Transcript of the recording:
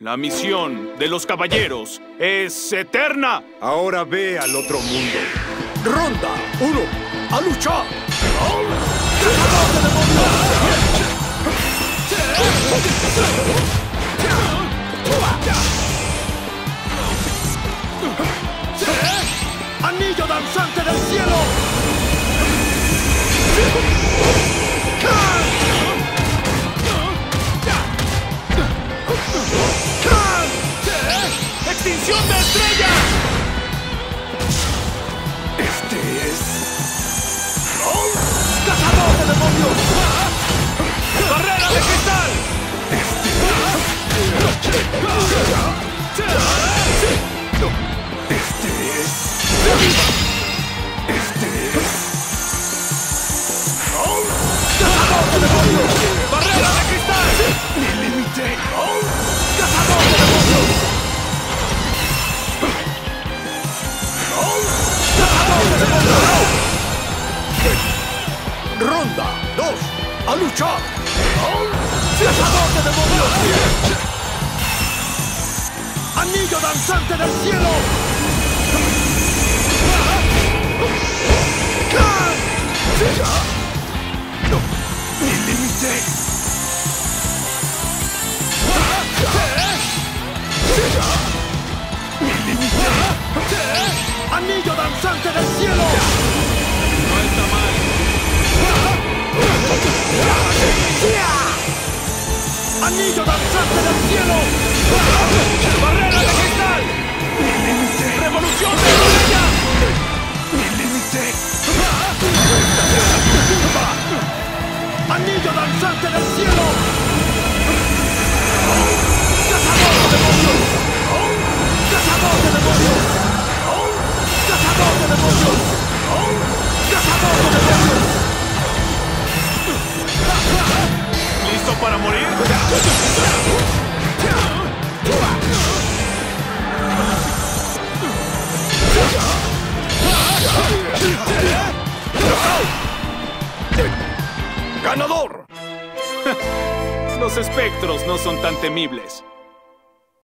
La misión de los caballeros es eterna. Ahora ve al otro mundo. Ronda 1. ¡A luchar! ¡Anillo danzante del cielo! ¡Extinción de estrellas! Este es. ¡Cazador de demonios! ¡Barrera de cristal! Este es. Este es. ¡Cazador de demonios! ¡Barrera de cristal! Mi límite. Ronda 2. ¡A luchar! ¡Cazador de demonios! ¡Anillo danzante del cielo! Mi límite. Mi límite. ¡Anillo danzante del cielo! ¡Anillo danzante del cielo! ¡Barrera de cristal! ¡Revolución de! Mi límite. ¡Anillo danzante del cielo! ¡Cazador de demonios! ¡Cazador de demonios! ¡Cazador de demonios! ¡Cazador de demonios! ¿Listo para morir? ¡Ganador! Los espectros no son tan temibles.